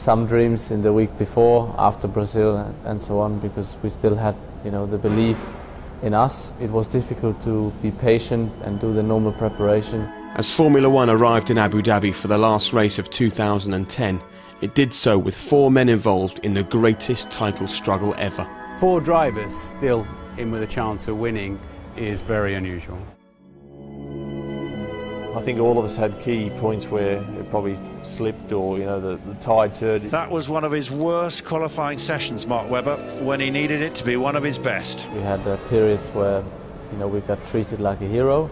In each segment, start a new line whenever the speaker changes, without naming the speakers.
some dreams in the week before, after Brazil, and so on, because we still had, you know, the belief in us. It was difficult to be patient and do the normal preparation.
As Formula One arrived in Abu Dhabi for the last race of 2010, it did so with four men involved in the greatest title struggle ever.
Four drivers still in with a chance of winning is very unusual.
I think all of us had key points where it probably slipped or, you know, the, the tide turned.
That was one of his worst qualifying sessions, Mark Webber, when he needed it to be one of his best.
We had uh, periods where, you know, we got treated like a hero,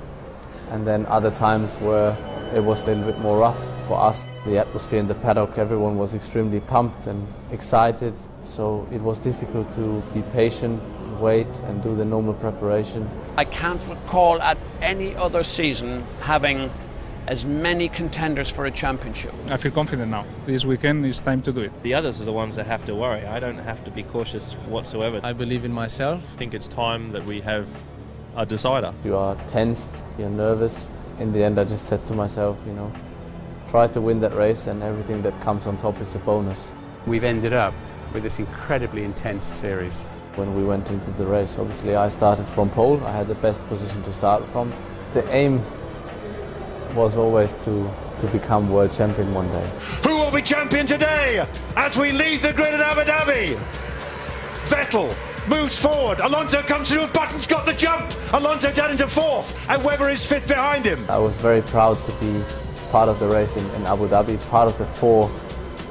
and then other times where it was a little bit more rough for us. The atmosphere in the paddock, everyone was extremely pumped and excited, so it was difficult to be patient, wait, and do the normal preparation.
I can't recall at any other season having as many contenders for a championship.
I feel confident now. This weekend is time to do it.
The others are the ones that have to worry. I don't have to be cautious whatsoever.
I believe in myself.
I think it's time that we have a decider.
You are tensed, you're nervous. In the end, I just said to myself, you know, try to win that race and everything that comes on top is a bonus.
We've ended up with this incredibly intense series
when we went into the race. Obviously, I started from pole. I had the best position to start from. The aim was always to, to become world champion one day.
Who will be champion today as we leave the grid at Abu Dhabi? Vettel moves forward. Alonso comes through. Button's got the jump. Alonso down into fourth, and Webber is fifth behind him.
I was very proud to be part of the race in, in Abu Dhabi, part of the four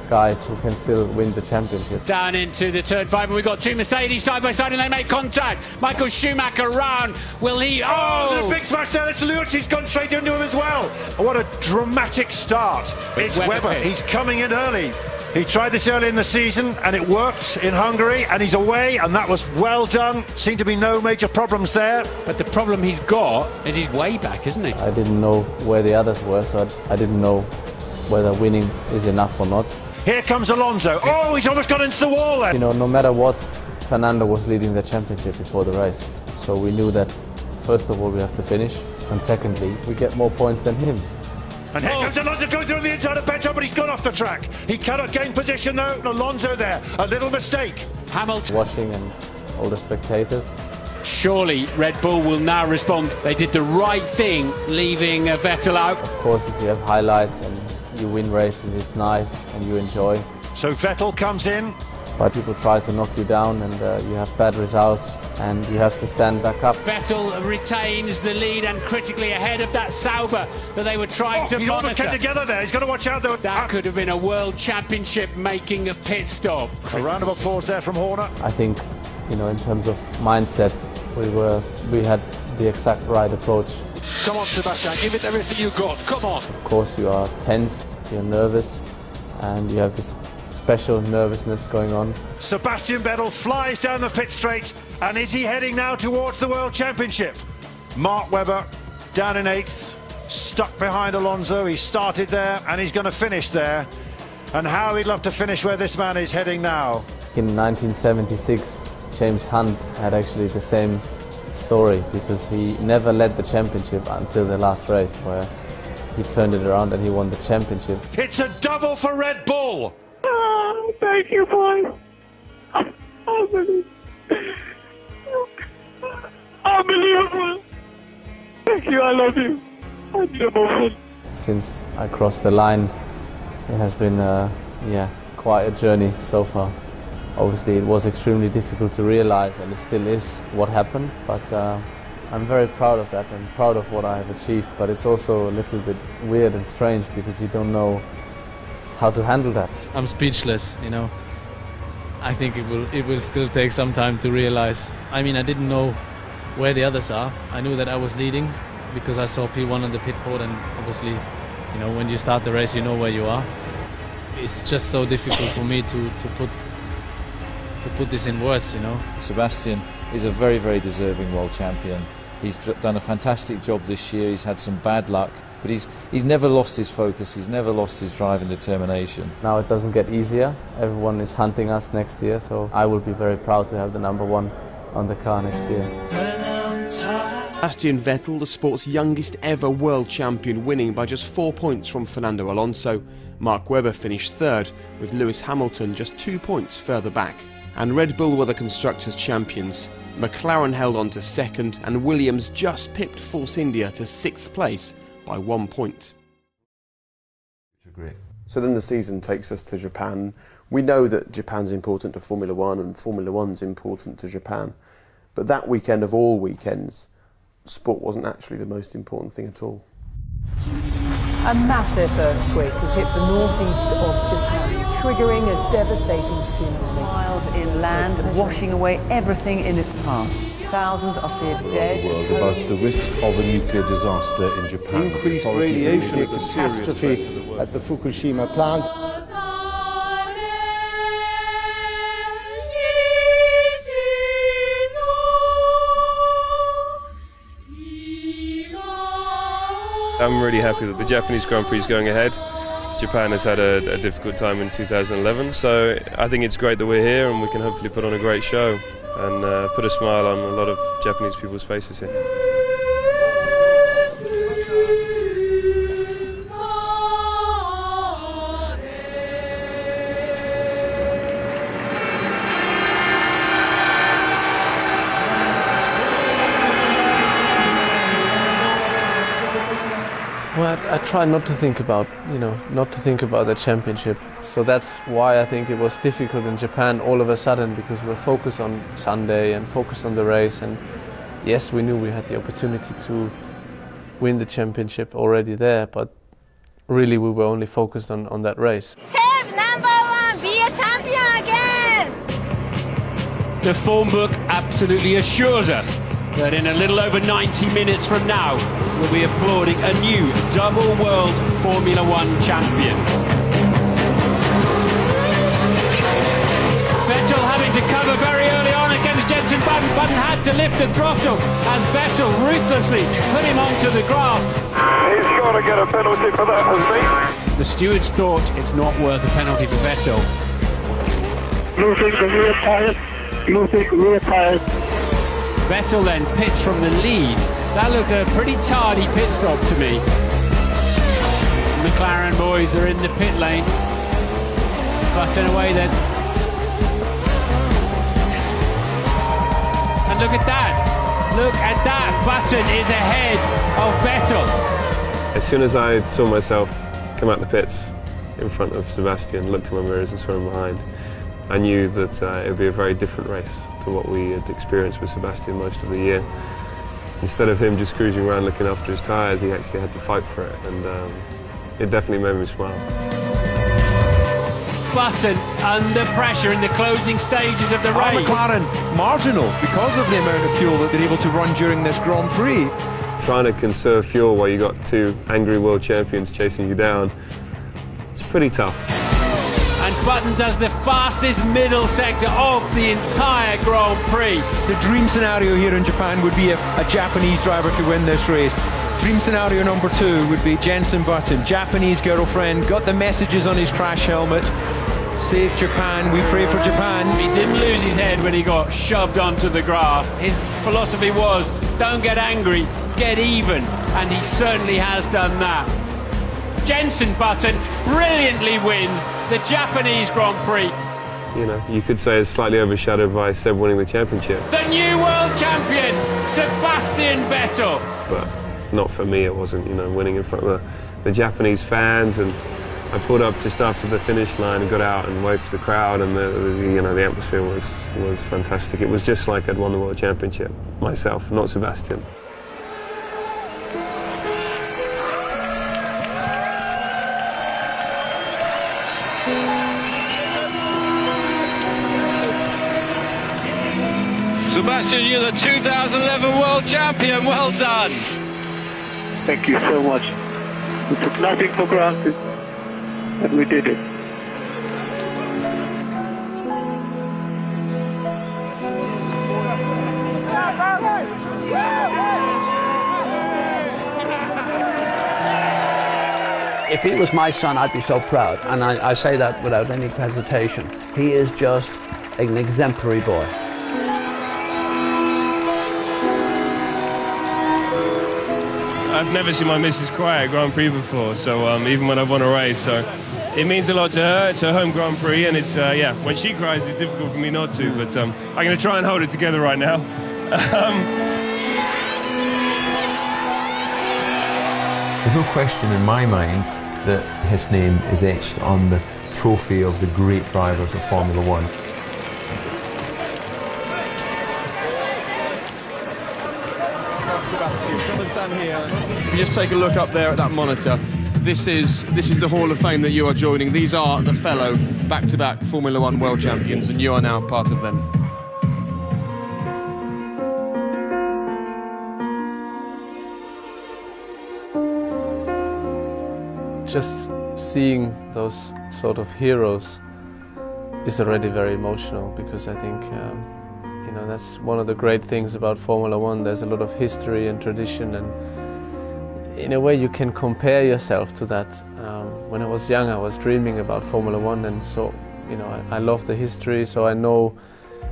guys who can still win the championship.
Down into the turn five, and we've got two Mercedes side by side, and they make contact. Michael Schumacher round. Will he?
Oh, oh the big smash there. It's Lewis. He's gone straight into him as well. What a dramatic start. It's Webber. Webber. He's coming in early. He tried this early in the season and it worked in Hungary and he's away and that was well done. Seemed to be no major problems there.
But the problem he's got is he's way back, isn't he?
I didn't know where the others were, so I didn't know whether winning is enough or not.
Here comes Alonso. Oh, he's almost got into the wall there.
You know, no matter what, Fernando was leading the championship before the race. So we knew that, first of all, we have to finish. And secondly, we get more points than him.
And here oh. comes Alonso going through the inside of Petrov, but he's gone off the track. He cannot gain position though. Alonso there, a little mistake.
Hamilton.
Watching and all the spectators.
Surely Red Bull will now respond. They did the right thing, leaving Vettel out.
Of course, if you have highlights and you win races, it's nice and you enjoy.
So Vettel comes in.
But people try to knock you down and uh, you have bad results and you have to stand back up.
Vettel retains the lead and critically ahead of that Sauber that they were trying
oh,
to
he
monitor.
came together there. He's got to watch out though.
That could have been a world championship making a pit stop.
A round of applause there from Horner.
I think, you know, in terms of mindset, we were we had the exact right approach.
Come on, Sebastian, give it everything you got. Come on.
Of course, you are tensed you're nervous and you have this special nervousness going on.
Sebastian Vettel flies down the pit straight and is he heading now towards the World Championship? Mark Webber down in eighth, stuck behind Alonso. He started there and he's going to finish there. And how he'd love to finish where this man is heading now.
In 1976, James Hunt had actually the same story because he never led the championship until the last race where he turned it around and he won the championship.
It's a double for Red Bull.
Oh, thank you, boys. Unbelievable. Thank you. I love you. I need a.
Since I crossed the line, it has been, uh, yeah, quite a journey so far. Obviously, it was extremely difficult to realize, and it still is what happened. But uh, I'm very proud of that and proud of what I have achieved, but it's also a little bit weird and strange because you don't know how to handle that.
I'm speechless, you know. I think it will it will still take some time to realize. I mean, I didn't know where the others are. I knew that I was leading because I saw P1 on the pit board and obviously, you know, when you start the race, you know where you are. It's just so difficult for me to, to put to put this in words, you know.
Sebastian is a very, very deserving world champion. He's done a fantastic job this year. He's had some bad luck, but he's he's never lost his focus. He's never lost his drive and determination.
Now it doesn't get easier. Everyone is hunting us next year, so I will be very proud to have the number one on the car next year.
Sebastian Vettel, the sport's youngest ever world champion, winning by just four points from Fernando Alonso. Mark Webber finished third, with Lewis Hamilton just two points further back. And Red Bull were the constructors' champions. McLaren held on to second, and Williams just pipped Force India to sixth place by one point. So then the season takes us to Japan. We know that Japan's important to Formula One and Formula One's important to Japan. But that weekend of all weekends, sport wasn't actually the most important thing at all.
A massive earthquake has hit the northeast of Japan, triggering a devastating tsunami.
Miles inland, washing away everything in its path. Thousands are feared dead.
World about the risk of a nuclear disaster in Japan.
Increased radiation is a catastrophe at the Fukushima plant.
I'm really happy that the Japanese Grand Prix is going ahead. Japan has had a, a, difficult time in 2011, so I think it's great that we're here and we can hopefully put on a great show and uh, put a smile on a lot of Japanese people's faces here.
Try not to think about, you know, not to think about the championship. So that's why I think it was difficult in Japan all of a sudden because we're focused on Sunday and focused on the race. And yes, we knew we had the opportunity to win the championship already there, but really we were only focused on, on that race.
Save number one, be a champion again!
The form book absolutely assures us that in a little over 90 minutes from now, we'll be applauding a new double world Formula One champion. Vettel having to cover very early on against Jenson Button. Button had to lift the throttle as Vettel ruthlessly put him onto the grass.
He's got to get a penalty for that, has he?
The stewards thought it's not worth a penalty for Vettel.
Losing the rear tyres, losing rear tyres.
Vettel then pits from the lead. That looked a pretty tardy pit stop to me. McLaren boys are in the pit lane. Button away then. And look at that. Look at that. Button is ahead of Vettel.
As soon as I saw myself come out the pits in front of Sebastian, looked in my mirrors and saw him behind, I knew that uh, it would be a very different race to what we had experienced with Sebastian most of the year. Instead of him just cruising around looking after his tyres, he actually had to fight for it, and um, it definitely made me smile.
Button under pressure in the closing stages of the
Our
race.
McLaren marginal because of the amount of fuel that they're able to run during this Grand Prix.
Trying to conserve fuel while you've got two angry world champions chasing you down, it's pretty tough.
And Button does the fastest middle sector of the entire Grand Prix.
The dream scenario here in Japan would be a, a Japanese driver to win this race. Dream scenario number two would be Jenson Button, Japanese girlfriend, got the messages on his crash helmet. Save Japan, we pray for Japan.
He didn't lose his head when he got shoved onto the grass. His philosophy was don't get angry, get even. And he certainly has done that. Jenson Button brilliantly wins the Japanese Grand Prix.
You know, you could say it's slightly overshadowed by Seb winning the championship,
The new world champion, Sebastian Vettel.
but not for me. It wasn't. You know, winning in front of the, the Japanese fans, and I pulled up just after the finish line and got out and waved to the crowd, and the, the you know the atmosphere was was fantastic. It was just like I'd won the world championship myself, not Sebastian.
Sebastian, you're the 2011 world champion. Well done.
Thank you so much. We took nothing for granted, and we did it.
If he was my son, I'd be so proud. And I, I say that without any hesitation. He is just an exemplary boy.
I've never seen my missus cry at Grand Prix before, so um, even when I've won a race, so it means a lot to her. It's her home Grand Prix, and it's uh, yeah. When she cries, it's difficult for me not to. But um, I'm going to try and hold it together right now. Um,
There's no question in my mind that his name is etched on the trophy of the great drivers of Formula One.
Sebastian, come and stand here. If you just take a look up there at that monitor, this is this is the Hall of Fame that you are joining. These are the fellow back-to-back Formula One world champions, and you are now part of them.
just seeing those sort of heroes is already very emotional because I think um, you know that's one of the great things about Formula One. There's a lot of history and tradition, and in a way you can compare yourself to that. Um, when I was young, I was dreaming about Formula One, and so you know I, I love the history, so I know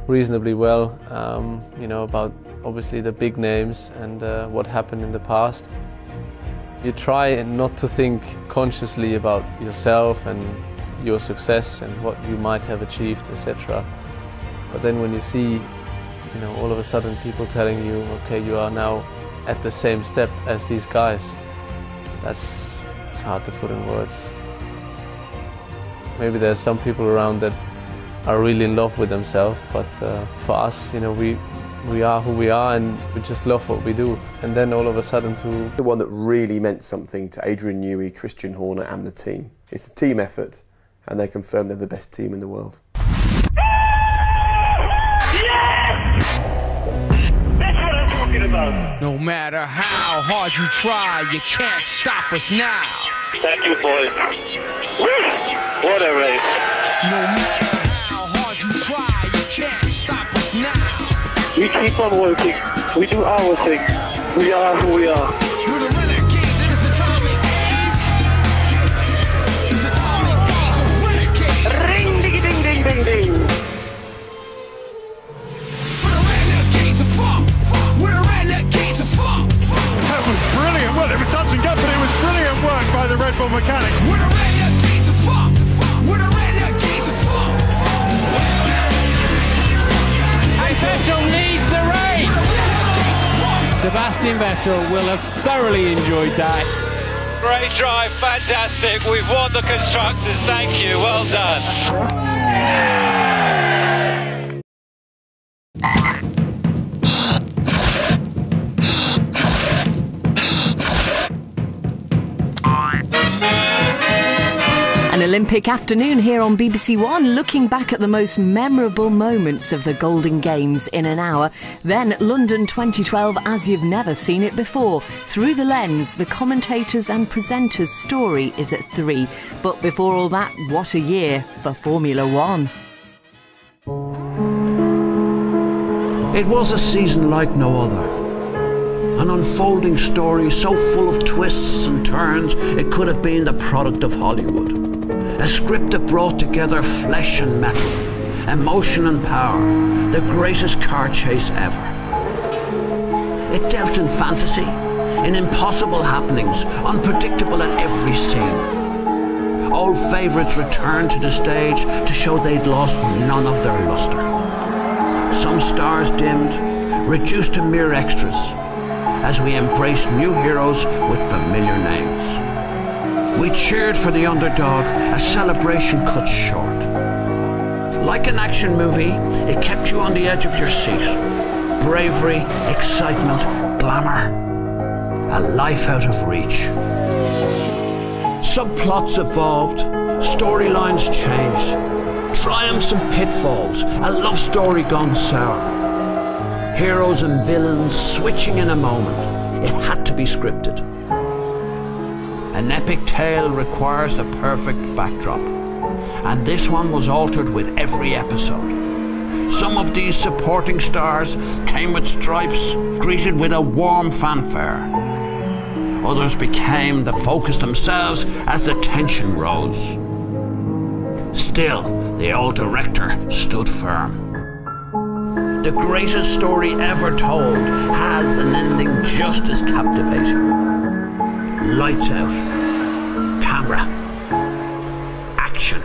reasonably well um, you know about obviously the big names and uh, what happened in the past. You try not to think consciously about yourself and your success and what you might have achieved, etc. But then when you see, you know, all of a sudden people telling you, okay, you are now at the same step as these guys, that's it's hard to put in words. Maybe there's some people around that are really in love with themselves, but uh, for us, you know, we we are who we are and we just love what we do. And then all of a sudden to...
The one that really meant something to Adrian Newey, Christian Horner and the team. It's a team effort and they confirm they're the best team in the world.
No matter how hard you try, you can't stop us now.
Thank you, boys. What a race.
No matter how hard you try, you can't stop us now.
We keep on working. We do our thing. We are who we are.
We're the renegades in this atomic age. This atomic age of renegades.
Ring, ding, ding, ding, ding, ding.
Brilliant. Well, it was touch and go, but it was brilliant work by the Red Bull mechanics.
We're the renegades of funk. We're the renegades of funk.
And Vettel leads the race. Sebastian Vettel will have thoroughly enjoyed that.
Great drive, fantastic. We've won the constructors. Thank you. Well done.
Olympic afternoon here on BBC One, looking back at the most memorable moments of the Golden Games in an hour. Then London 2012 as you've never seen it before. Through the lens, the commentators and presenters' story is at three. But before all that, what a year for Formula One.
It was a season like no other. An unfolding story so full of twists and turns it could have been the product of Hollywood. A script that brought together flesh and metal, emotion and power, the greatest car chase ever. It dealt in fantasy, in impossible happenings, unpredictable at every scene. Old favourites returned to the stage to show they'd lost none of their lustre. Some stars dimmed, reduced to mere extras, as we embraced new heroes with familiar names. We cheered for the underdog a celebration cut short. Like an action movie, it kept you on the edge of your seat. Bravery, excitement, glamour, a life out of reach. Subplots evolved, storylines changed, triumphs and pitfalls, a love story gone sour. Heroes and villains switching in a moment. It had to be scripted. An epic tale requires the perfect backdrop, and this one was altered with every episode. Some of these supporting stars came with stripes, greeted with a warm fanfare. Others became the focus themselves as the tension rose. Still, the old director stood firm. The greatest story ever told has an ending just as captivating. Lights out. Camera. Action.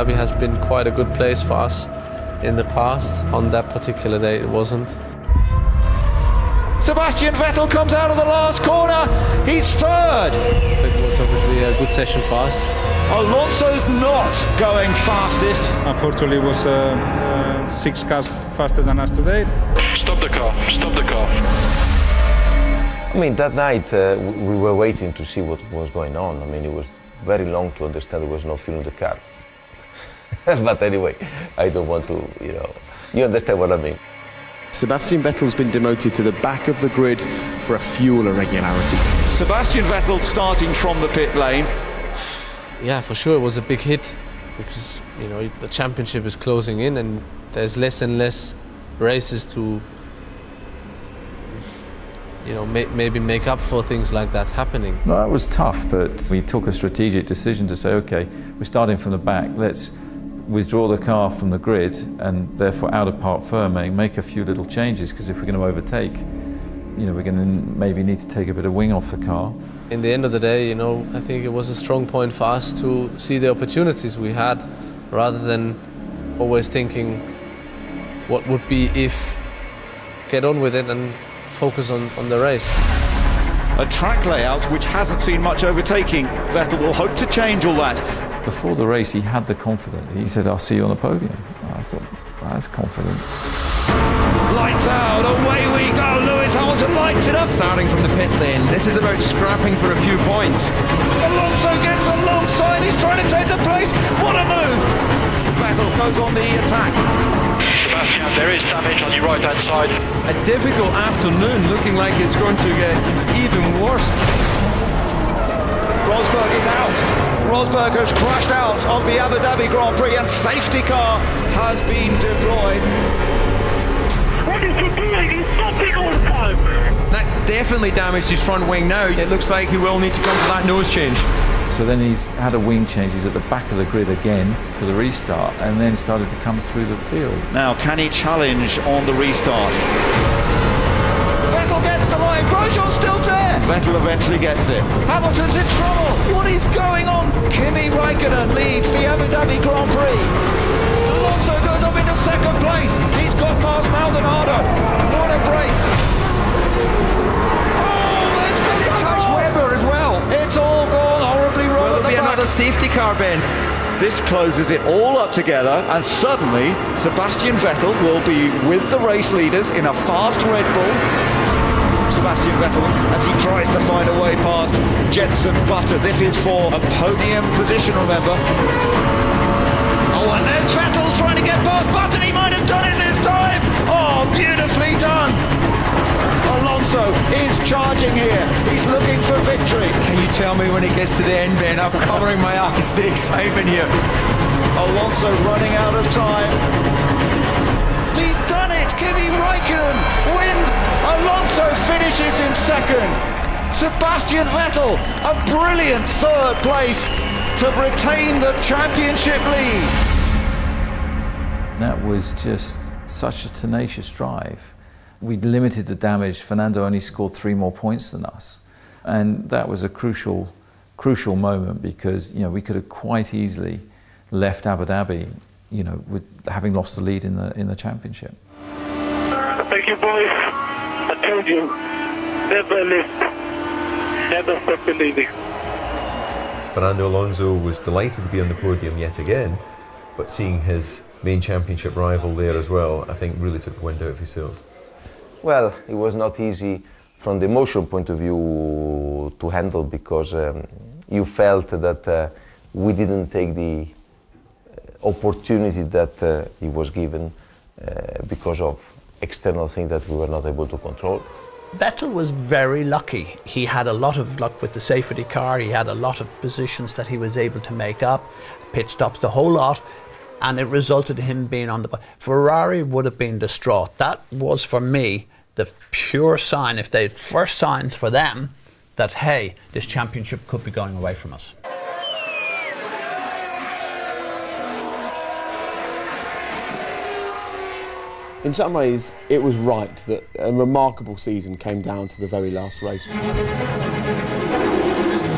Dhabi has been quite a good place for us in the past, on that particular day it wasn't.
Sebastian Vettel comes out of the last corner. He's third.
It was obviously a good session for us.
Alonso's not going fastest.
Unfortunately, it was uh, uh, six cars faster than us today.
Stop the car. Stop the car.
I mean, that night uh, we we were waiting to see what was going on. I mean, it was very long to understand there was no fuel in the car. but anyway, I don't want to, you know, you understand what I mean.
Sebastian Vettel's been demoted to the back of the grid for a fuel irregularity.
Sebastian Vettel starting from the pit lane.
Yeah, for sure it was a big hit because you know the championship is closing in and there's less and less races to you know may, maybe make up for things like that happening.
No, it was tough, but we took a strategic decision to say, okay, we're starting from the back. Let's withdraw the car from the grid and therefore out of parc fermé, make a few little changes because if we're going to overtake, you know, we're going to maybe need to take a bit of wing off the car.
In the end of the day, you know, I think it was a strong point for us to see the opportunities we had rather than always thinking what would be if get on with it and focus on, on the race.
A track layout which hasn't seen much overtaking. Vettel will hope to change all that.
Before the race, he had the confidence. He said, I'll see you on the podium. I thought, that's confident.
Lights out, away we go. Lewis Hamilton lights it up.
Starting from the pit lane, this is about scrapping for a few points.
Alonso gets alongside. He's trying to take the place. What a move! Vettel goes on the attack.
Sebastian, there is damage on your right hand side.
A difficult afternoon, looking like it's going to get even worse.
Rosberg is out. Rosberg has crashed out of the Abu Dhabi Grand Prix and safety car has been deployed.
What is he doing? He's stopping all the time.
That's definitely damaged his front wing now. It looks like he will need to come for that nose change.
So then he's had a wing change. He's at the back of the grid again for the restart and then started to come through the field.
Now, can he challenge on the restart? Vettel eventually gets it. Hamilton's in trouble. What is going on? Kimi Raikkonen leads the Abu Dhabi Grand Prix. Alonso goes up into second place. He's got past Maldonado. What a break. Oh, let's get it
Touch Webber as well.
It's all gone horribly wrong
Will there
the
be
back.
another safety car, Ben?
This closes it all up together, and suddenly Sebastian Vettel will be with the race leaders in a fast Red Bull. Sebastian Vettel as he tries to find a way past Jenson Button. This is for a podium position, remember. Oh, and there's Vettel trying to get past Button. He might have done it this time. Oh, beautifully done. Alonso is charging here. He's looking for victory.
Can you tell me when it gets to the end, Ben? I'm covering my eyes. The excitement here.
Alonso running out of time. Kimi Raikkonen wins! Alonso finishes in second. Sebastian Vettel, a brilliant third place to retain the championship lead.
That was just such a tenacious drive. We limited the damage. Fernando only scored three more points than us. And that was a crucial, crucial moment because, you know, we could have quite easily left Abu Dhabi, you know, with having lost the lead in the, in the championship.
Thank you, boys. I told you, never lift, never stop believing.
Fernando Alonso was delighted to be on the podium yet again, but seeing his main championship rival there as well, I think really took the wind out of his sails.
Well, it was not easy from the emotional point of view to handle because um, you felt that uh, we didn't take the uh, opportunity that uh, he was given uh, because of external things that we were not able to control.
Vettel was very lucky. He had a lot of luck with the safety car. He had a lot of positions that he was able to make up, pit stops, the whole lot, and it resulted in him being on the. Ferrari would have been distraught. That was for me the pure sign, if they first signs for them, that hey, this championship could be going away from us.
In some ways, it was right that a remarkable season came down to the very last race.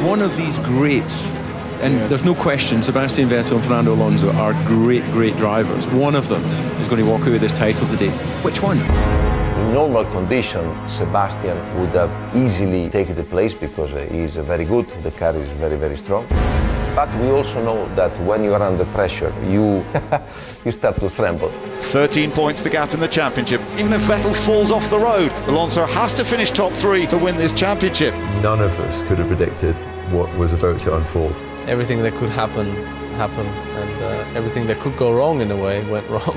One of these greats, and there's no question, Sebastian Vettel and Fernando Alonso are great, great drivers. One of them is going to walk away with this title today. Which one?
In normal condition, Sebastian would have easily taken the place because uh, he is very good, the car is very, very strong. But we also know that when you are under pressure, you, you start to tremble.
13 points the gap in the championship. Even if Vettel falls off the road, Alonso has to finish top three to win this championship.
None of us could have predicted what was about to unfold.
Everything that could happen happened, and uh, everything that could go wrong in a way went wrong.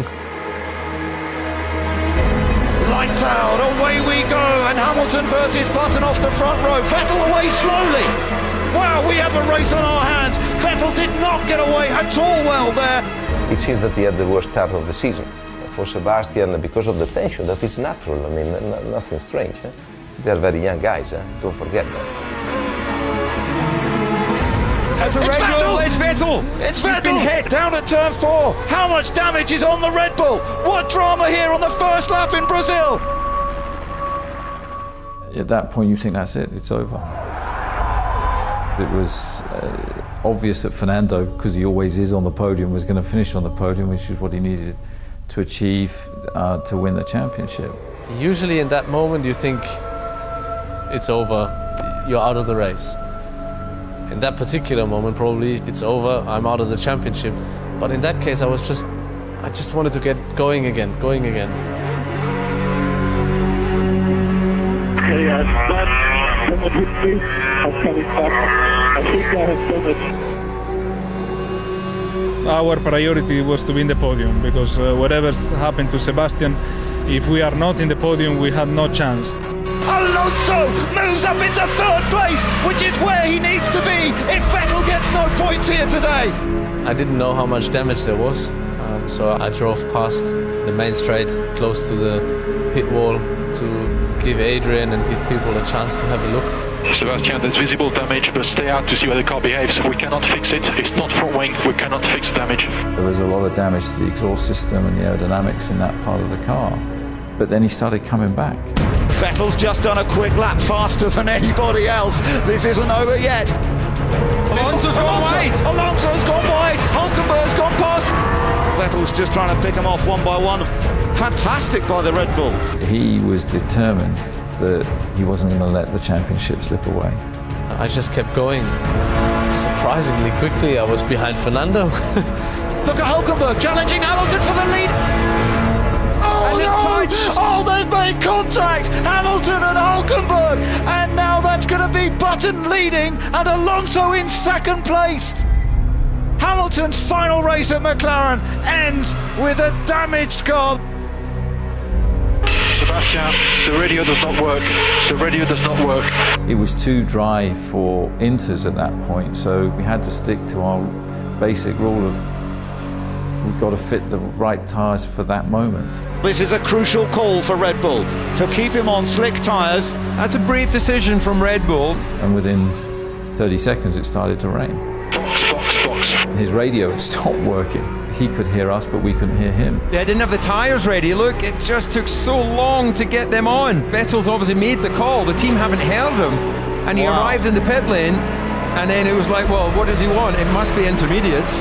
Lights out, away we go, and Hamilton versus Button off the front row. Vettel away slowly. Wow, we have a race on our hands. Vettel did not get away at all well there.
It seems that he had the worst start of the season. For Sebastian, because of the tension, that is natural. I mean, n- nothing strange. Eh? They are very young guys, eh? don't forget that.
As a
It's
Red
Vettel!
Bull, it's Vettel.
It's
He's
Vettel
been hit.
down at turn four. How much damage is on the Red Bull? What drama here on the first lap in Brazil?
At that point, you think that's it, it's over. It was uh, obvious that Fernando, because he always is on the podium, was going to finish on the podium, which is what he needed to achieve uh, to win the championship.
Usually, in that moment, you think it's over, you're out of the race. In that particular moment, probably it's over, I'm out of the championship. But in that case, I was just, I just wanted to get going again, going again.
Okay, Matt, someone hit. I'm coming back. I think I have done it.
Our priority was to be in the podium because uh, whatever's happened to Sebastian, if we are not in the podium, we had no chance.
Alonso moves up into third place, which is where he needs to be if Vettel gets no points here today.
I didn't know how much damage there was, um, so I drove past the main straight, close to the pit wall, to give Adrian and give people a chance to have a look.
Sebastian, there's visible damage, but stay out to see how the car behaves. We cannot fix it. It's not front wing. We cannot fix the damage.
There was a lot of damage to the exhaust system and the aerodynamics in that part of the car. But then he started coming back.
Vettel's just done a quick lap faster than anybody else. This isn't over yet.
Alonso's gone
Alonso-
wide.
Alonso's gone wide. Hulkenberg's gone past. Vettel's just trying to pick them off one by one. Fantastic by the Red Bull.
He was determined that he wasn't going to let the championship slip away.
I just kept going. Surprisingly quickly, I was behind Fernando.
Look at Hulkenberg challenging Hamilton for the lead. Oh
And
no! Oh, they've made contact. Hamilton and Hulkenberg, and now that's going to be Button leading and Alonso in second place. Hamilton's final race at McLaren ends with a damaged car.
Sebastian, the radio does not work. The radio does not work.
It was too dry for inters at that point, so we had to stick to our basic rule of we've got to fit the right tyres for that moment.
This is a crucial call for Red Bull to keep him on slick tyres.
That's a brave decision from Red Bull.
And within 30 seconds, it started to rain. His radio had stopped working. He could hear us, but we couldn't hear him.
They didn't have the tyres ready. Look, it just took so long to get them on. Vettel's obviously made the call. The team haven't heard him. And he
Wow.
arrived in the pit lane, and then it was like, well, what does he want? It must be intermediates.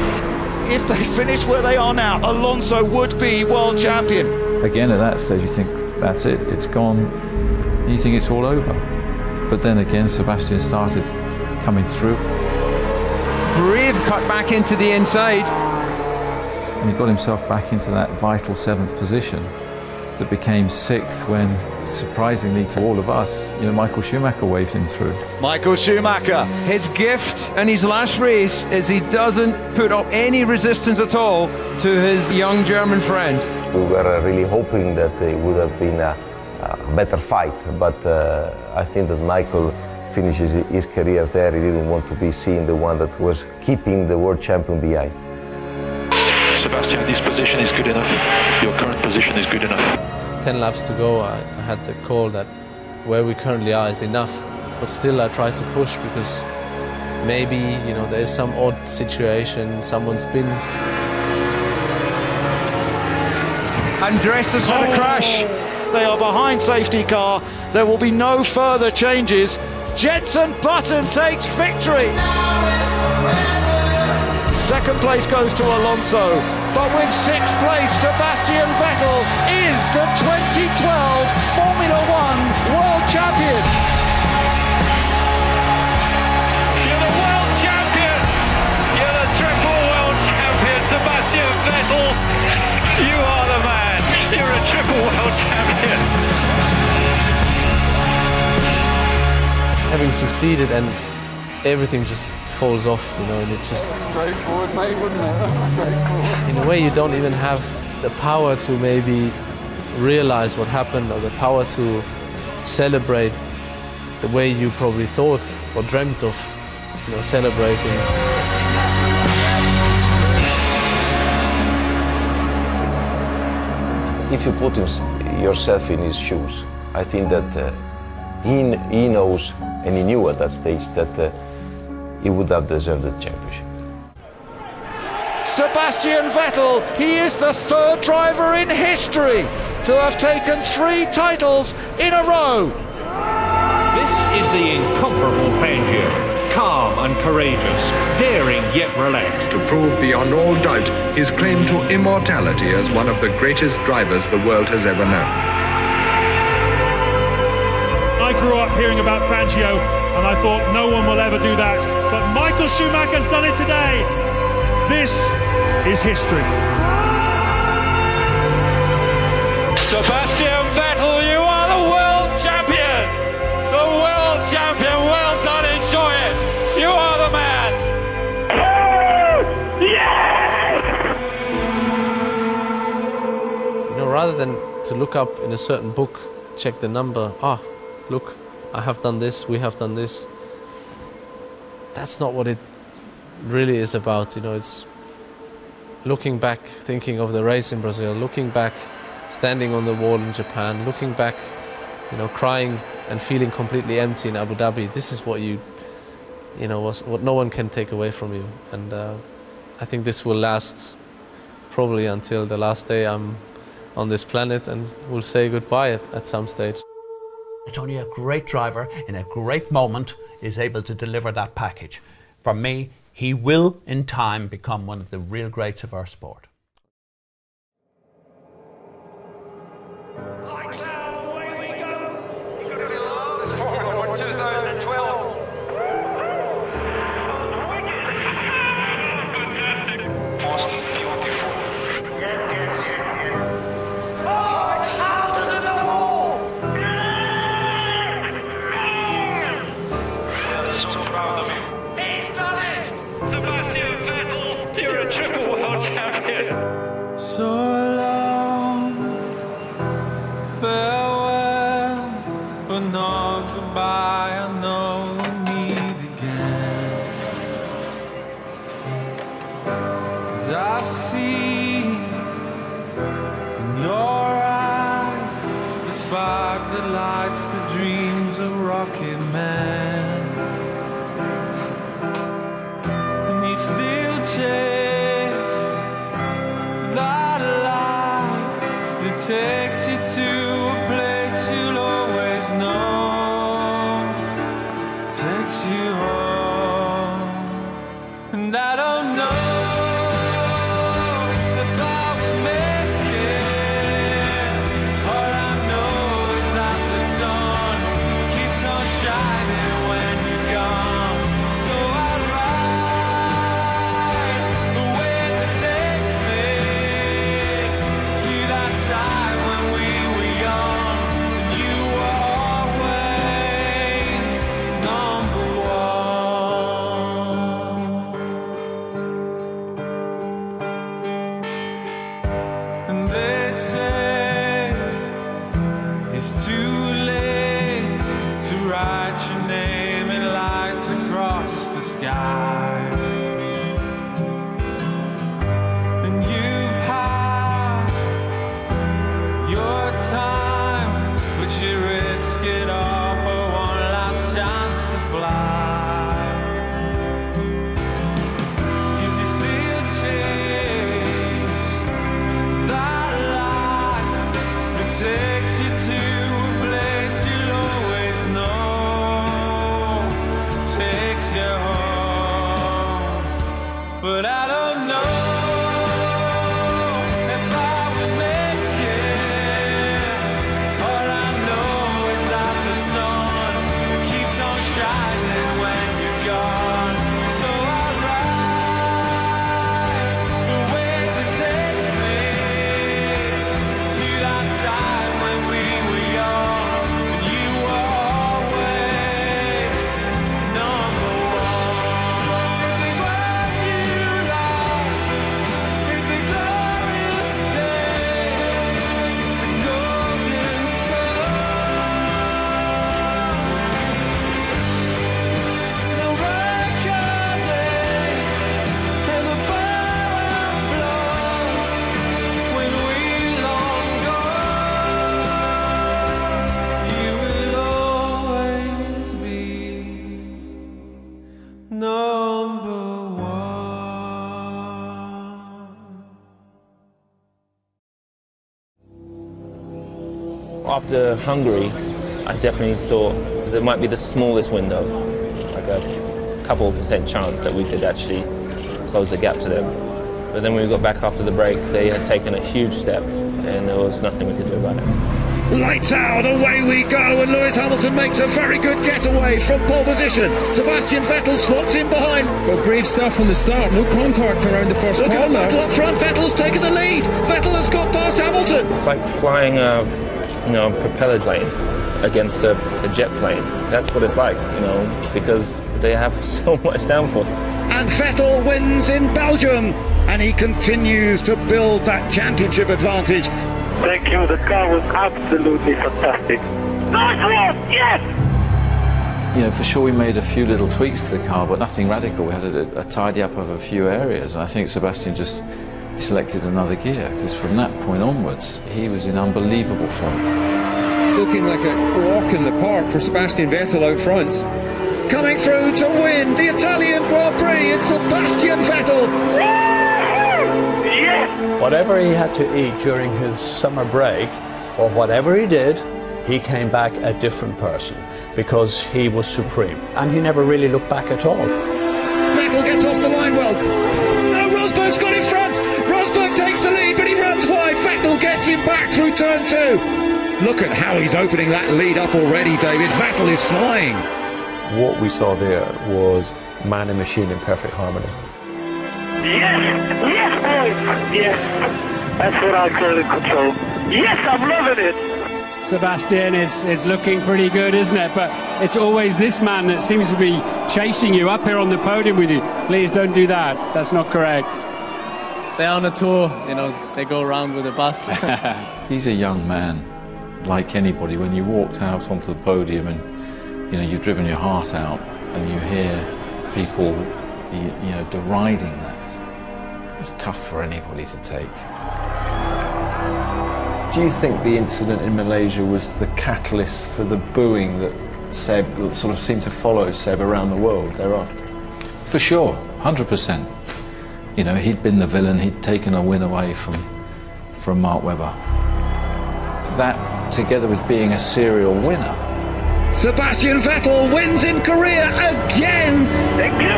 If they finish where they are now, Alonso would be world champion.
Again, at that stage, you think, that's it, it's gone. You think it's all over. But then again, Sebastian started coming through.
Brave cut back into the inside.
And he got himself back into that vital seventh position that became sixth when, surprisingly to all of us, you know, Michael Schumacher waved him through.
Michael Schumacher. His gift in his last race is he doesn't put up any resistance at all to his young German friend.
We were uh, really hoping that it would have been a, a better fight, but uh, I think that Michael finishes his career there. He didn't want to be seen the one that was keeping the world champion behind.
Sebastian, this position is good enough. Your current position is good enough.
10 laps to go, I, I had the call that where we currently are is enough. But still, I tried to push because maybe, you know, there is some odd situation, someone spins.
Andres had a oh. crash.
They are behind safety car. There will be no further changes. Jenson Button takes victory. Second place goes to Alonso, but with sixth place, Sebastian Vettel is the 2012 Formula One World Champion.
You're the world champion. You're the triple world champion, Sebastian Vettel. You are the man. You're a triple world champion.
Having succeeded and everything just falls off, you know, and it just,
Straightforward, mate, wouldn't it? Straightforward.
in a way, you don't even have the power to maybe realize what happened or the power to celebrate the way you probably thought or dreamt of, you know, celebrating.
If you put yourself in his shoes, I think that uh, he, he knows, and he knew at that stage, that uh, he would have deserved the championship.
Sebastian Vettel, he is the third driver in history to have taken three titles in a row.
This is the incomparable Fangio. Calm and courageous, daring yet relaxed.
To prove beyond all doubt his claim to immortality as one of the greatest drivers the world has ever known.
I grew up hearing about Fangio and I thought no one will ever do that. But Michael Schumacher's done it today. This is history.
Sebastian Vettel, you are the world champion. The world champion. Well done. Enjoy it. You are the man.
You know, rather than to look up in a certain book, check the number, ah, look, I have done this, we have done this. That's not what it really is about. You know, it's looking back, thinking of the race in Brazil, looking back, standing on the wall in Japan, looking back, you know, crying and feeling completely empty in Abu Dhabi. This is what you, you know, was, what no one can take away from you. And uh, I think this will last probably until the last day I'm on this planet and we'll say goodbye at, at some stage.
It's only a great driver in a great moment is able to deliver that package. For me, he will in time become one of the real greats of our sport.
And I
After Hungary, I definitely thought there might be the smallest window, like a couple percent chance that we could actually close the gap to them. But then when we got back after the break, they had taken a huge step, and there was nothing we could do about it.
Lights out, away we go, and Lewis Hamilton makes a very good getaway from pole position. Sebastian Vettel slots in behind.
Well, brave stuff from the start. No contact around the first
Look at the
corner.
battle up front. Vettel's taken the lead. Vettel has got past Hamilton.
It's like flying a, you know, propeller plane against a, a jet plane. That's what it's like, you know, because they have so much downforce.
And Vettel wins in Belgium, and he continues to build that championship advantage.
Thank you. The car was absolutely fantastic. Nice one! Yes!
You know, for sure we made a few little tweaks to the car, but nothing radical. We had a, a tidy up of a few areas, and I think Sebastian just selected another gear because from that point onwards, he was in unbelievable form.
Looking like a walk in the park for Sebastian Vettel out front.
Coming through to win the Italian Grand Prix, it's Sebastian Vettel.
Whatever he had to eat during his summer break, or whatever he did, he came back a different person because he was supreme. And he never really looked back at all.
Vettel gets off the line well. Gets him back through turn two. Look at how he's opening that lead up already, David. Vettel is flying.
What we saw there was man and machine in perfect harmony.
Yes! Yes, boys! Yes! That's what I call in control. Yes, I'm loving it!
Sebastian, it's, it's looking pretty good, isn't it? But it's always this man that seems to be chasing you up here on the podium with you. Please don't do that. That's not correct.
They're on a tour, you know, they go around with a bus.
He's a young man, like anybody. When you walked out onto the podium and you know you've driven your heart out, and you hear people, you, you know, deriding that, it's tough for anybody to take.
Do you think the incident in Malaysia was the catalyst for the booing that Seb that sort of seemed to follow Seb around the world thereafter?
For sure, hundred percent. You know, he'd been the villain. He'd taken a win away from from Mark Webber. That, together with being a serial winner,
Sebastian Vettel wins in Korea again.
Thank you.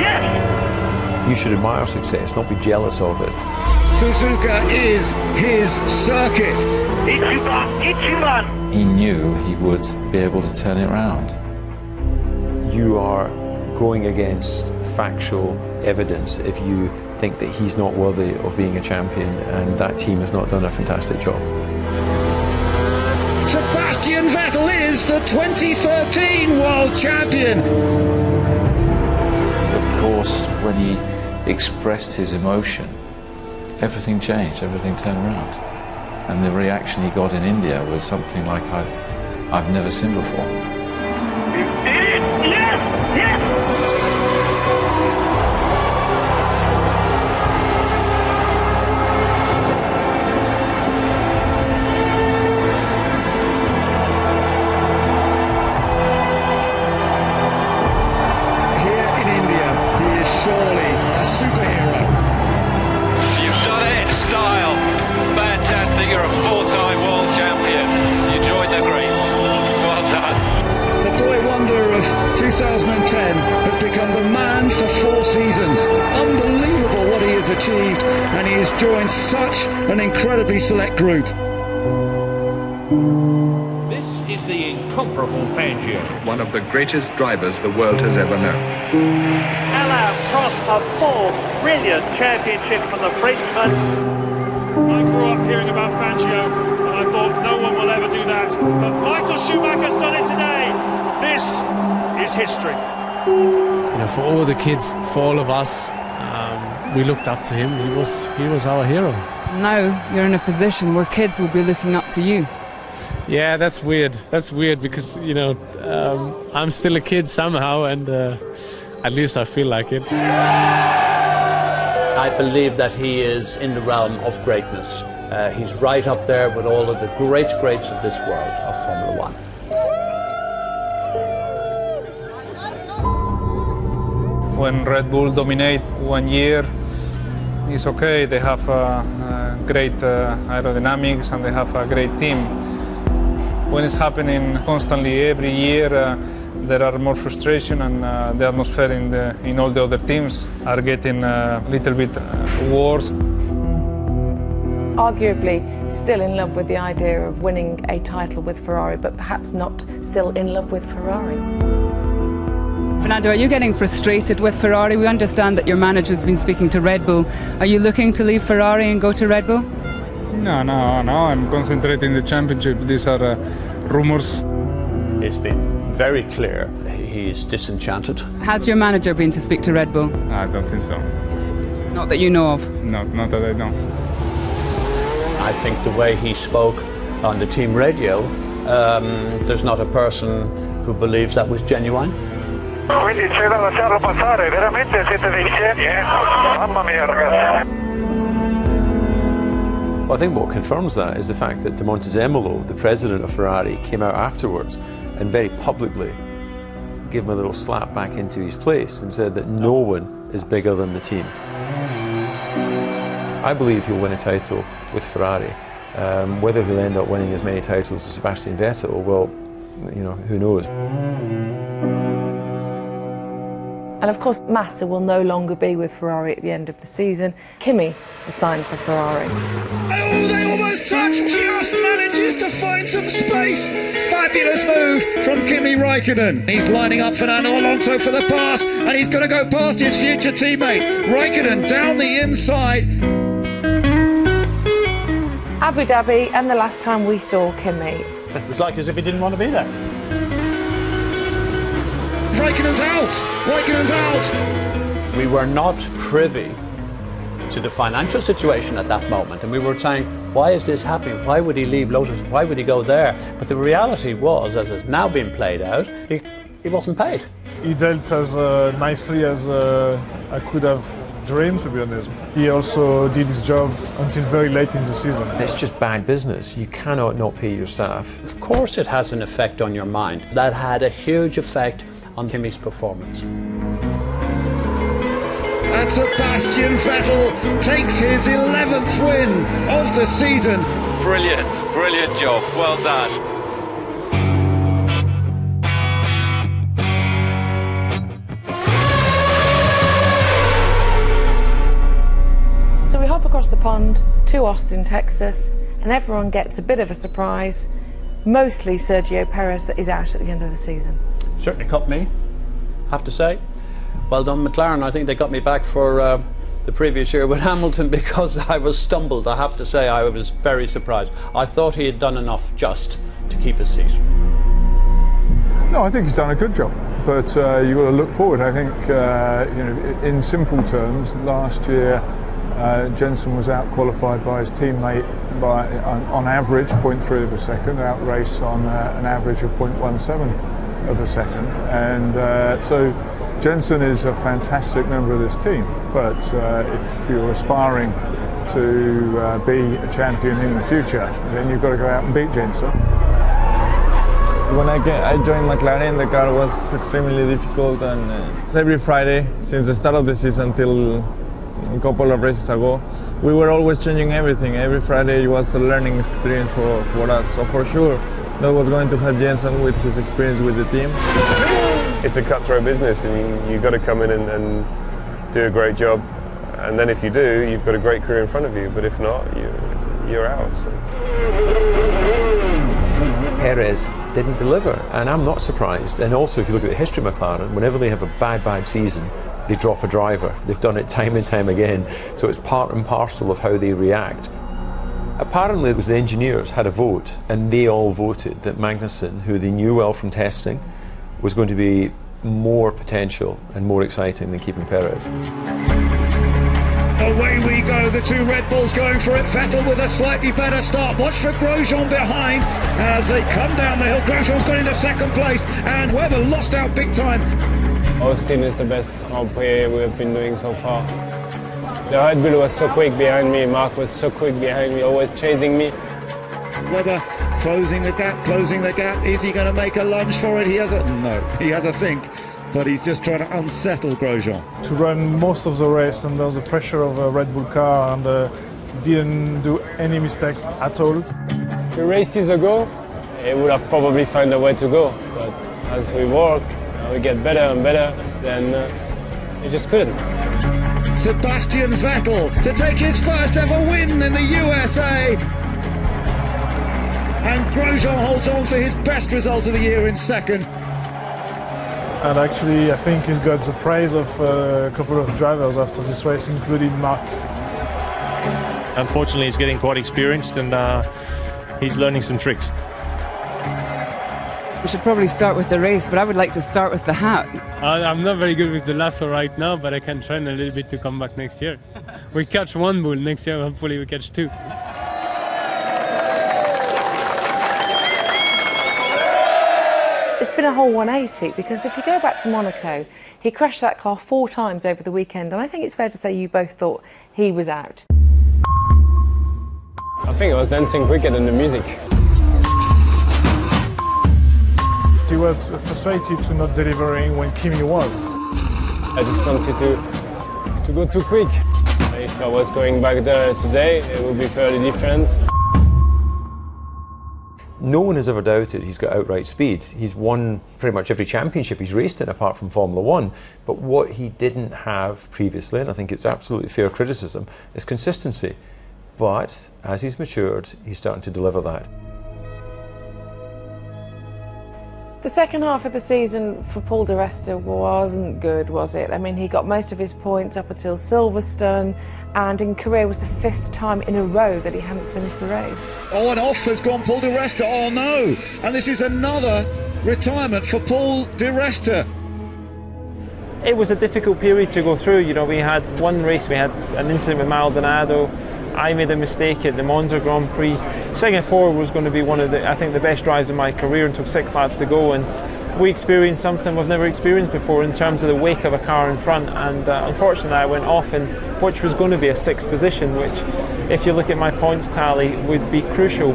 Yes.
You should admire success, not be jealous of it.
Suzuka is his circuit.
Ichiban, Ichiban.
he knew he would be able to turn it around.
You are going against factual evidence if you think that he's not worthy of being a champion and that team has not done a fantastic job.
Sebastian Vettel is the 2013 world champion.
Of course, when he expressed his emotion, everything changed, everything turned around. And the reaction he got in India was something like I've, I've never seen before.
You
did it! Yes! Yes! Incredibly select group.
This is the incomparable Fangio.
One of the greatest drivers the world has ever known.
Alain Prost, a fourth brilliant championship for the Frenchman.
I grew up hearing about Fangio, and I thought no one will ever do that. But Michael Schumacher's done it today. This is history.
You know, for all the kids, for all of us, um, we looked up to him. He was he was our hero.
Now you're in a position where kids will be looking up to you.
Yeah, that's weird. That's weird because you know um, I'm still a kid somehow, and uh, at least I feel like it.
I believe that he is in the realm of greatness. Uh, he's right up there with all of the great greats of this world of Formula One.
when Red Bull dominate one year, it's okay. They have uh, uh, great uh, aerodynamics and they have a great team. When it's happening constantly every year, uh, there are more frustration and uh, the atmosphere in, the, in all the other teams are getting a little bit uh, worse.
Arguably still in love with the idea of winning a title with Ferrari, but perhaps not still in love with Ferrari.
Fernando, are you getting frustrated with Ferrari? We understand that your manager's been speaking to Red Bull. Are you looking to leave Ferrari and go to Red Bull?
No, no, no. I'm concentrating in the championship. These are uh, rumors.
It's been very clear he's disenchanted.
Has your manager been to speak to Red Bull?
I don't think so.
Not that you know of.
No, not that I know.
I think the way he spoke on the team radio, um, there's not a person who believes that was genuine.
Quindi c'è da lasciarlo passare, veramente siete dei geni, eh? Mamma mia ragazzi.
Well, I think what confirms that is the fact that di Montezemolo, the president of Ferrari, came out afterwards and very publicly gave him a little slap back into his place and said that no one is bigger than the team. I believe he'll win a title with Ferrari. Um, whether he'll end up winning as many titles as Sebastian Vettel, well, you know, who knows.
And of course, Massa will no longer be with Ferrari at the end of the season. Kimi has signed for Ferrari.
Oh, they almost touch, just manages to find some space. Fabulous move from Kimi Raikkonen. He's lining up Fernando Alonso for the pass, and he's going to go past his future teammate. Raikkonen down the inside.
Abu Dhabi, and the last time we saw Kimi.
It's like as if he didn't want to be there.
Raikkonen's out. Raikkonen's out.
We were not privy to the financial situation at that moment, and we were saying, why is this happening? Why would he leave Lotus? Why would he go there? But the reality was, as it's now been played out, he, he wasn't paid.
He dealt as uh, nicely as uh, I could have dreamed, to be honest. He also did his job until very late in the season.
It's just bad business. You cannot not pay your staff.
Of course, it has an effect on your mind. That had a huge effect on Kimi's performance.
And Sebastian Vettel takes his 11th win of the season.
Brilliant, brilliant job. Well done.
So we hop across the pond to Austin, Texas, and everyone gets a bit of a surprise. Mostly Sergio Perez that is out at the end of the season.
Certainly caught me, I have to say. Well done, McLaren. I think they got me back for uh, the previous year with Hamilton because I was stumbled. I have to say, I was very surprised. I thought he had done enough just to keep his seat.
No, I think he's done a good job, but uh, you've got to look forward. I think, uh, you know, in simple terms, last year uh, Jenson was out qualified by his teammate by, on, on average, 0.3 of a second, out race on uh, an average of 0.17 of a second. And uh, so Jenson is a fantastic member of this team, but uh, if you're aspiring to uh, be a champion in the future, then you've got to go out and beat Jenson.
When I, get, I joined McLaren, the car was extremely difficult, and uh, every Friday since the start of the season till a couple of races ago, we were always changing everything. Every Friday was a learning experience for, for us. So for sure, that was going to help Jenson with his experience with the team.
It's a cutthroat business, and you, you've got to come in and, and do a great job.
And then if you do, you've got a great career in front of you. But if not, you, you're out. So.
Perez didn't deliver, and I'm not surprised. And also, if you look at the history of McLaren, whenever they have a bad, bad season, they drop a driver. They've done it time and time again. So it's part and parcel of how they react. Apparently, it was the engineers had a vote, and they all voted that Magnussen, who they knew well from testing, was going to be more potential and more exciting than keeping Perez.
Away we go, the two Red Bulls going for it. Vettel with a slightly better start. Watch for Grosjean behind as they come down the hill. Grosjean's got into second place, and Webber lost out big time.
Austin is the best Grand Prix we have been doing so far. The Red Bull was so quick behind me, Mark was so quick behind me, always chasing me.
Webber closing the gap, closing the gap. Is he going to make a lunge for it? He has a no. He has a think, but he's just trying to unsettle Grosjean.
to run most of the race under the pressure of a Red Bull car and uh, didn't do any mistakes at all.
The races ago, he would have probably found a way to go, but as we work, we get better and better, then uh, he just couldn't.
Sebastian Vettel to take his first ever win in the USA. And Grosjean holds on for his best result of the year in second.
And actually, I think he's got the praise of uh, a couple of drivers after this race, including Mark.
Unfortunately, he's getting quite experienced and uh, he's learning some tricks.
We should probably start with the race, but I would like to start with the hat.
Uh, I'm not very good with the lasso right now, but I can train a little bit to come back next year. we catch one bull next year, hopefully we catch two.
It's been a whole 180 because if you go back to Monaco, he crashed that car four times over the weekend, and I think it's fair to say you both thought he was out.
I think I was dancing quicker than the music.
He was frustrated to not delivering when Kimi was.
I just wanted to, to go too quick. If I was going back there today, it would be fairly different.
No one has ever doubted he's got outright speed. He's won pretty much every championship he's raced in apart from Formula One. But what he didn't have previously, and I think it's absolutely fair criticism, is consistency. But as he's matured, he's starting to deliver that.
The second half of the season for Paul di Resta wasn't good, was it? I mean, he got most of his points up until Silverstone, and in Korea was the fifth time in a row that he hadn't finished the race.
Oh, and off has gone Paul di Resta. Oh no! And this is another retirement for Paul di Resta.
It was a difficult period to go through. You know, we had one race, we had an incident with Maldonado. I made a mistake at the Monza Grand Prix. Singapore was going to be one of the, I think, the best drives of my career and took six laps to go. And we experienced something we've never experienced before in terms of the wake of a car in front. And uh, unfortunately, I went off in which was going to be a sixth position, which, if you look at my points tally, would be crucial.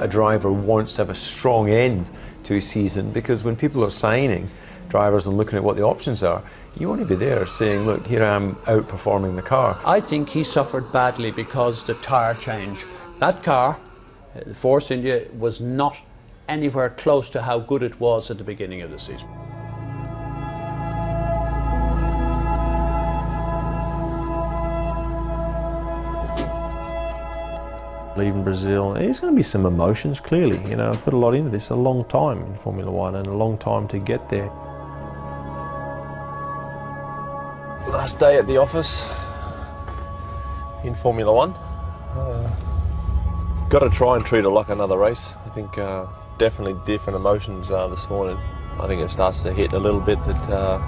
A driver wants to have a strong end to his season because when people are signing drivers and looking at what the options are, you want to be there saying, look, here I am outperforming the car.
I think he suffered badly because the tyre change. That car, the Force India, was not anywhere close to how good it was at the beginning of the season.
leaving Brazil. There's going to be some emotions, clearly. You know, I've put a lot into this, a long time in Formula One and a long time to get there. Last day at the office in Formula One. Uh, got to try and treat it like another race. I think uh, definitely different emotions uh, this morning. I think it starts to hit a little bit that, uh,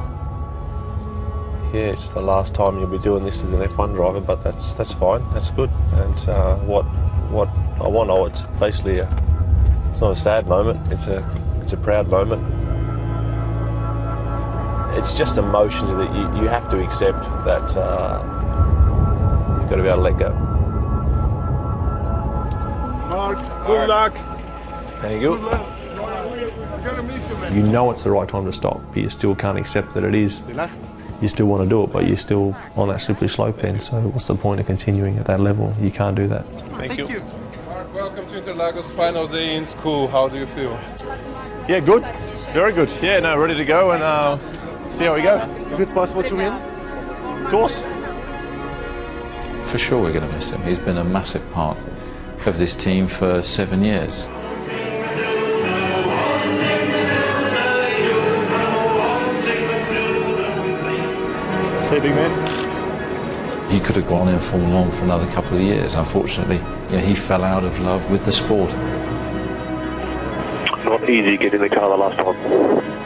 yeah, it's the last time you'll be doing this as an F1 driver, but that's that's fine. That's good. And uh, what what I want, oh, it's basically a, it's not a sad moment. It's a it's a proud moment. It's just emotions that you, you have to accept that uh, you've got to be able to let go.
Mark, good luck.
Thank you go. You know it's the right time to stop, but you still can't accept that it is. You still want to do it, but you're still on that slippery slope then. So what's the point of continuing at that level? You can't do that.
Thank, you. Mark, welcome to Interlagos final day in school. How do you feel?
Yeah, good. Very good. Yeah, no, ready to go and uh, see how we go.
Is it possible to win?
Of course.
For sure, we're going to miss him. He's been a massive part of this team for seven years.
Say, big man.
He could have gone in Formula One for another couple of years. Unfortunately, yeah, he fell out of love with the sport.
Not easy getting the car the last time.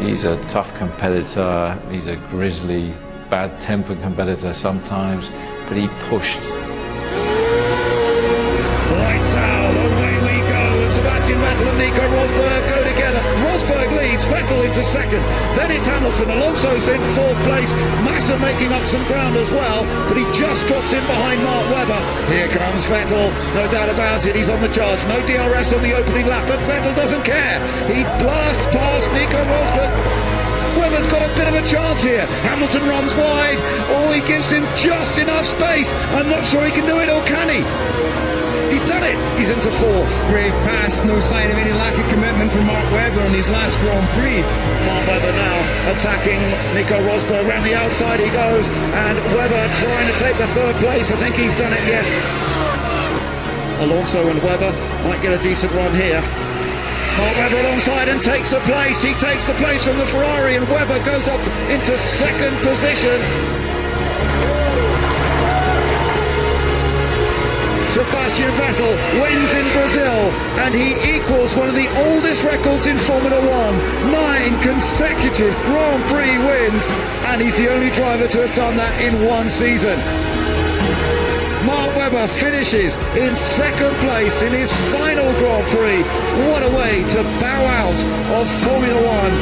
He's a tough competitor. He's a grizzly, bad-tempered competitor sometimes, but he pushed.
Into second. Then it's Hamilton. Alonso's in fourth place. Massa making up some ground as well, but he just drops in behind Mark Webber. Here comes Vettel, no doubt about it. He's on the charge. No DRS on the opening lap, but Vettel doesn't care. He blasts past Nico Rosberg. Webber's got a bit of a chance here. Hamilton runs wide. Oh, he gives him just enough space. I'm not sure he can do it, or can he? He's done it. He's into four.
Brave pass, no sign of any lack of commitment from Mark Webber on his last Grand Prix.
Mark Webber now attacking Nico Rosberg. Round the outside he goes, and Webber trying to take the third place. I think he's done it, yes. Alonso and Webber might get a decent run here. Mark Webber alongside and takes the place. He takes the place from the Ferrari, and Webber goes up into second position. Sebastian Vettel wins in Brazil and he equals one of the oldest records in Formula One. Nine consecutive Grand Prix wins and he's the only driver to have done that in one season. Mark Webber finishes in second place in his final Grand Prix. What a way to bow out of Formula One.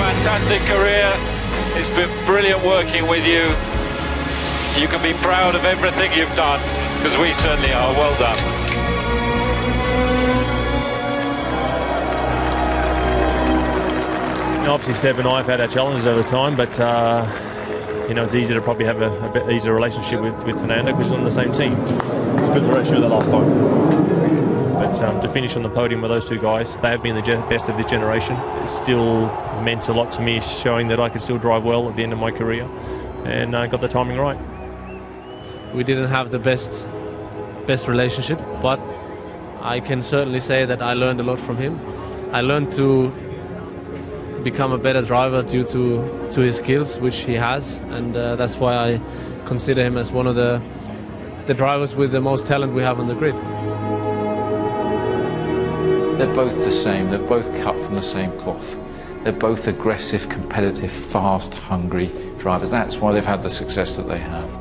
Fantastic career. It's been brilliant working with you. You can be proud of everything you've done, because we certainly are. Well done.
Obviously, Seb and I have had our challenges over time, but uh, you know it's easier to probably have a, a bit easier relationship with, with Fernando because he's on the same team. It's good to race through that last time. But um, to finish on the podium with those two guys, they have been the best of this generation. It still meant a lot to me, showing that I could still drive well at the end of my career, and uh, got the timing right.
We didn't have the best best relationship, but I can certainly say that I learned a lot from him. I learned to become a better driver due to to his skills, which he has, and uh, that's why I consider him as one of the the drivers with the most talent we have on the grid.
They're both the same. They're both cut from the same cloth. They're both aggressive, competitive, fast, hungry drivers. That's why they've had the success that they have.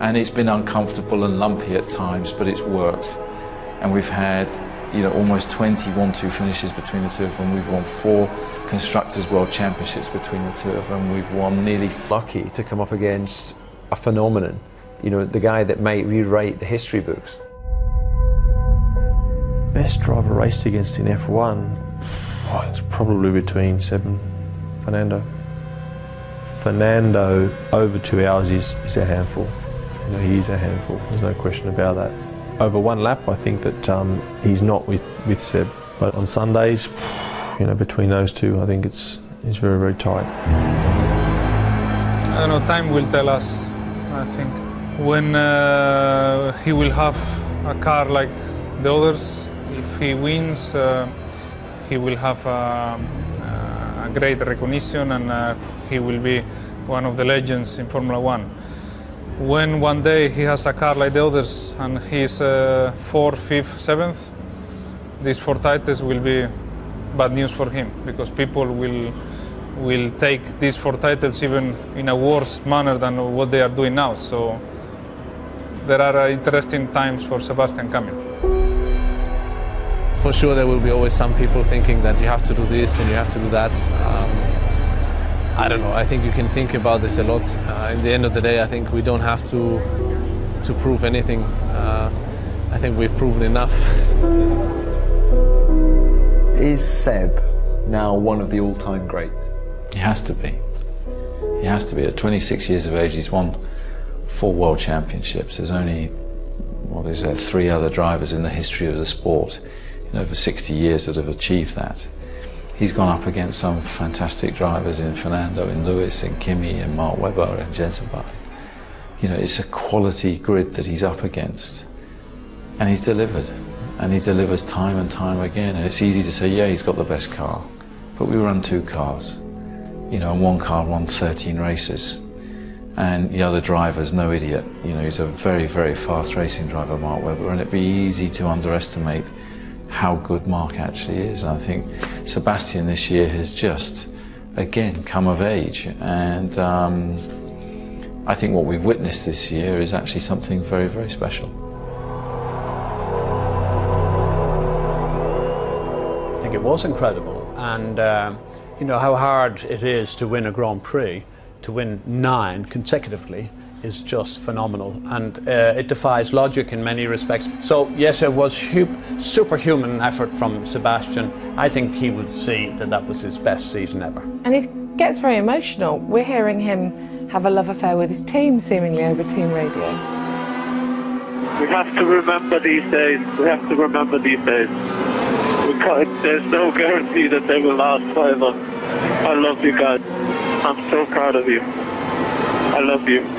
And it's been uncomfortable and lumpy at times, but it's worked. And we've had, you know, almost 20 1-2 finishes between the two of them. We've won four constructors world championships between the two of them. We've won nearly
lucky to come up against a phenomenon. You know, the guy that might rewrite the history books. Best driver raced against in F1, oh, it's probably between Seb and Fernando. Fernando over two hours is, is a handful. You know, he is a handful. There's no question about that. Over one lap, I think that um, he's not with, with Seb. But on Sundays, you know, between those two, I think it's it's very very tight.
I don't know, time will tell us, I think. When uh, he will have a car like the others, if he wins, uh, he will have a, a great recognition and uh, he will be one of the legends in Formula One. When one day he has a car like the others and he's uh, fourth, fifth, seventh, these four titles will be bad news for him because people will will take these four titles even in a worse manner than what they are doing now. So there are uh, interesting times for Sebastian coming.
For sure, there will be always some people thinking that you have to do this and you have to do that. Um, I don't know. I think you can think about this a lot. Uh, in the end of the day, I think we don't have to to prove anything. Uh, I think we've proven enough.
Is Seb now one of the all-time greats?
He has to be. He has to be. At 26 years of age, he's won four world championships. There's only, what is there, three other drivers in the history of the sport in over 60 years that have achieved that. He's gone up against some fantastic drivers in Fernando, in Lewis, in Kimi, and Mark Webber, and Jenson Button. You know, it's a quality grid that he's up against. And he's delivered. And he delivers time and time again. And it's easy to say, yeah, he's got the best car. But we run two cars. You know, and one car won 13 races. And the other driver's no idiot. You know, he's a very, very fast racing driver, Mark Webber. And it'd be easy to underestimate how good Mark actually is. And I think Sebastian this year has just, again, come of age. And um, I think what we've witnessed this year is actually something very, very special.
I think it was incredible. And um, you know how hard it is to win a Grand Prix, to win nine consecutively is just phenomenal and uh, it defies logic in many respects. So yes, it was hu- superhuman effort from Sebastian. I think he would see that that was his best season ever.
And he gets very emotional. We're hearing him have a love affair with his team, seemingly over team radio.
We have to remember these days. We have to remember these days. We can't, there's no guarantee that they will last forever. I love you guys. I'm so proud of you. I love you.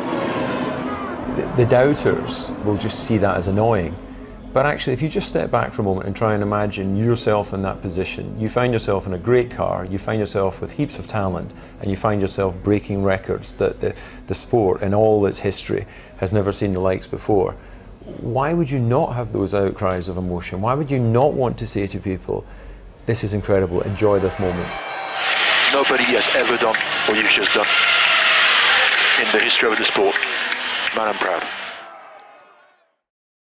The, doubters will just see that as annoying. But actually, if you just step back for a moment and try and imagine yourself in that position, you find yourself in a great car, you find yourself with heaps of talent, and you find yourself breaking records that the, the sport in all its history has never seen the likes before. Why would you not have those outcries of emotion? Why would you not want to say to people, this is incredible, enjoy this moment?
Nobody has ever done what you've just done in the history of the sport. Man, I'm proud.